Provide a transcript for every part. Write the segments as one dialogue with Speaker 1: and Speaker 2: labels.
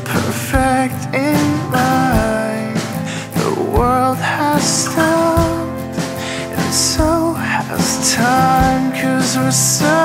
Speaker 1: perfect in mind. The world has stopped, and so has time, cause we're so.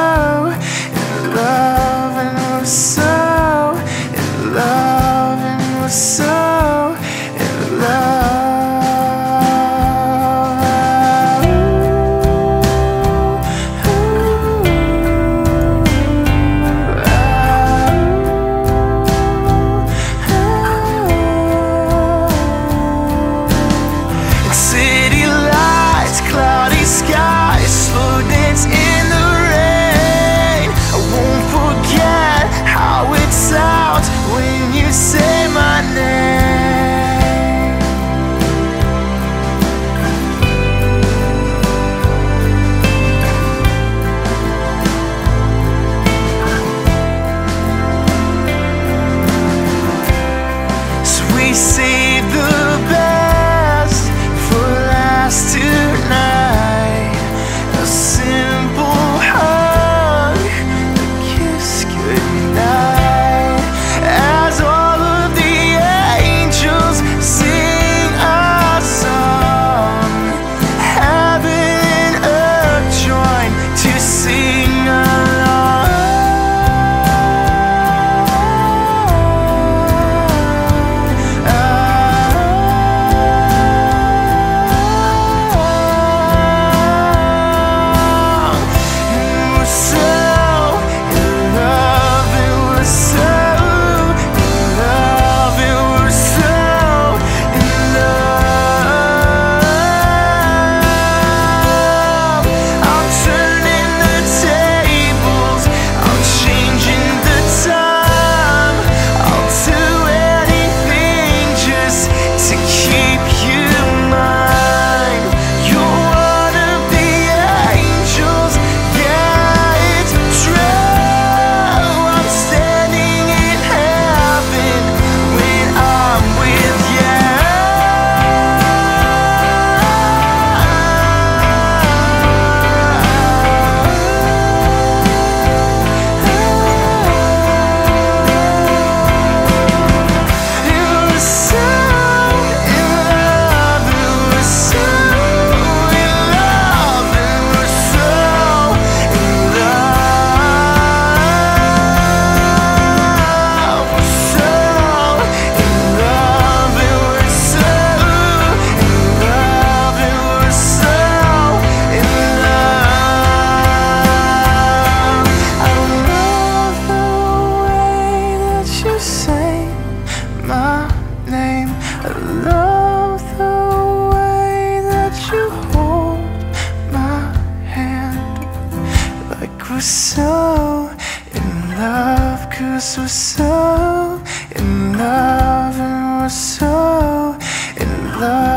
Speaker 1: so in love Cause we're so in love And we're so in love.